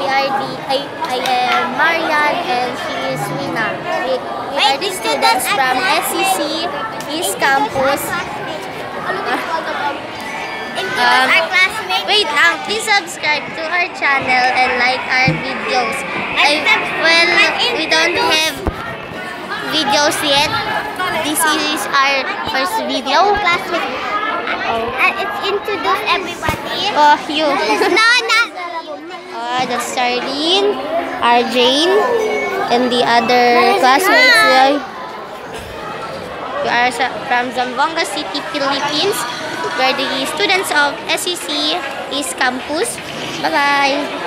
We are the, I, I am Marian and she is Rina. We, we are the students from SEC East Campus. Um, wait lang, please subscribe to our channel and like our videos. I, well, we don't have videos yet. This is our first video. And it's introduce everybody. Oh, you. No, not. Uh, the Starlene, our Jane, and the other classmates. We are from Zamboanga City, Philippines. where the students of SEC East Campus. Bye-bye.